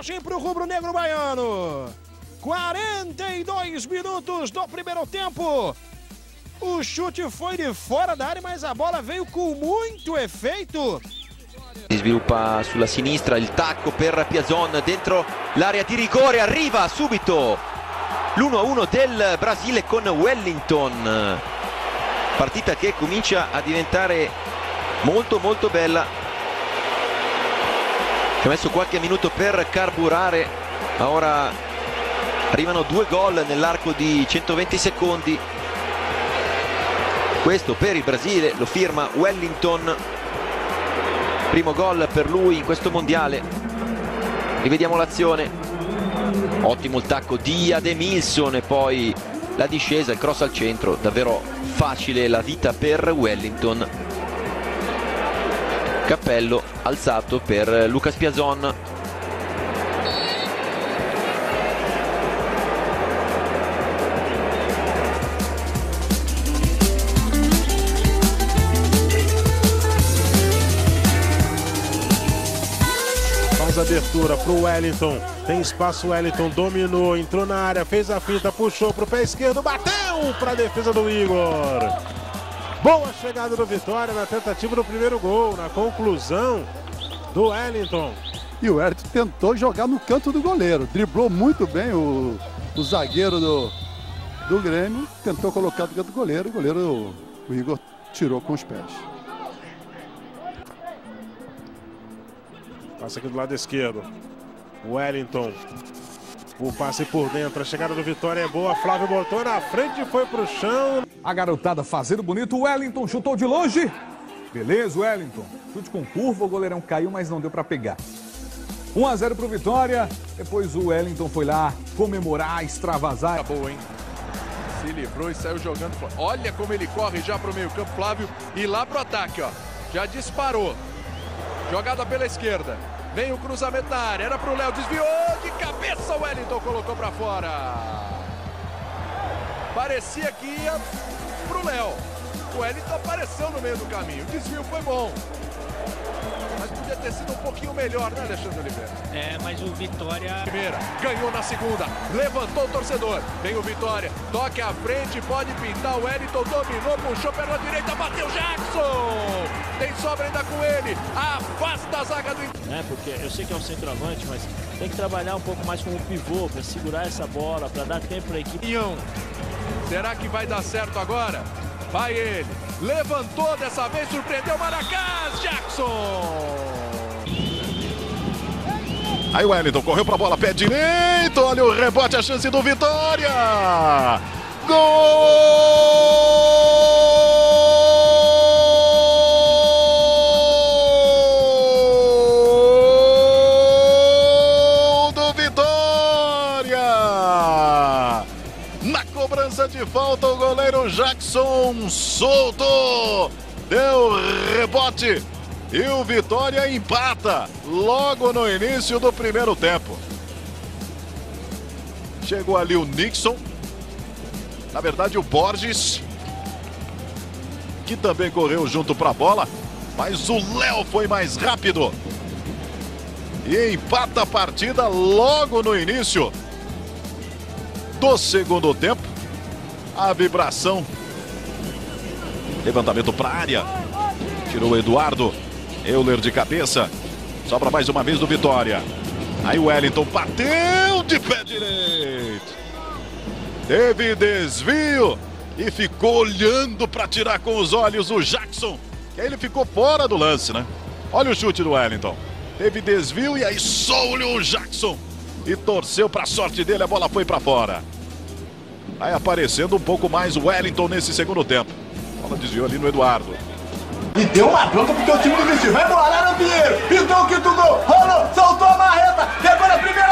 vantagem o rubro-negro baiano. 42 minutos do primeiro tempo. O chute foi de fora da área, mas a bola veio com muito efeito. Si sviluppa sulla sinistra il tacco per Piazon dentro l'area di rigore, arriva subito l'1-1 del Brasile con Wellington. Partita che comincia a diventare molto molto bella. Ci ha messo qualche minuto per carburare, ma ora arrivano due gol nell'arco di 120 secondi. Questo per il Brasile lo firma Wellington. Primo gol per lui in questo mondiale. Rivediamo l'azione. Ottimo il tacco di Ademilson e poi la discesa, il cross al centro. Davvero facile la vita per Wellington cappello alzato per Lucas Piazon abertura pro Wellington. Tem espaço, Wellington dominou, entrou na área, fez a finta, puxou pro pé esquerdo, bateu para a defesa do Igor. Boa chegada do Vitória na tentativa do primeiro gol, na conclusão do Wellington. E o Wellington tentou jogar no canto do goleiro. Driblou muito bem o, o zagueiro do, do Grêmio. Tentou colocar no canto do goleiro. O goleiro, o Igor, tirou com os pés. Passa aqui do lado esquerdo. Wellington. O passe por dentro. A chegada do Vitória é boa. Flávio botou na frente e foi pro chão. A garotada fazendo bonito. O Wellington chutou de longe. Beleza, Wellington. Chute com curva, o goleirão caiu, mas não deu para pegar. 1 a 0 pro Vitória. Depois o Wellington foi lá comemorar, extravasar. Boa, hein? Se livrou e saiu jogando. Olha como ele corre já pro meio-campo, Flávio. E lá pro ataque, ó. Já disparou. Jogada pela esquerda. Vem o cruzamento na área. Era pro Léo. Desviou de cabeça. O Wellington colocou pra fora. Parecia que ia pro Léo. O Wellington apareceu no meio do caminho. O desvio foi bom. Mas podia ter sido um pouquinho melhor, né, Alexandre Oliveira? É, mas o Vitória. Primeira, ganhou na segunda, levantou o torcedor. Vem o Vitória, toque à frente, pode pintar. O Wellington dominou, puxou pela direita, bateu Jackson. Tem sobra ainda com ele, afasta a zaga do. É, porque eu sei que é um centroavante, mas tem que trabalhar um pouco mais como pivô para segurar essa bola, para dar tempo para a equipe. Será que vai dar certo agora? Vai ele. Levantou dessa vez, surpreendeu Maracás. Jackson. Aí o Wellington correu pra bola, pé direito. Olha o rebote, a chance do Vitória. Gol cobrança de falta, o goleiro Jackson soltou. Deu rebote. E o Vitória empata logo no início do primeiro tempo. Chegou ali o Nixon. Na verdade, o Borges. Que também correu junto para a bola. Mas o Léo foi mais rápido. E empata a partida logo no início do segundo tempo. A vibração. Levantamento para área. Tirou o Eduardo. Euler de cabeça. Sobra mais uma vez do Vitória. Aí o Wellington bateu de pé direito. Teve desvio e ficou olhando para tirar com os olhos o Jackson. Que aí ele ficou fora do lance, né? Olha o chute do Wellington. Teve desvio e aí só olhou o Jackson. E torceu para a sorte dele, a bola foi para fora. Vai aparecendo um pouco mais o Wellington nesse segundo tempo. A bola desviou ali no Eduardo. E deu uma bronca porque o time do Vitinho vai embora, no Pinheiro. Pintou o quinto gol. Rolou, soltou a marreta. Pegou na primeira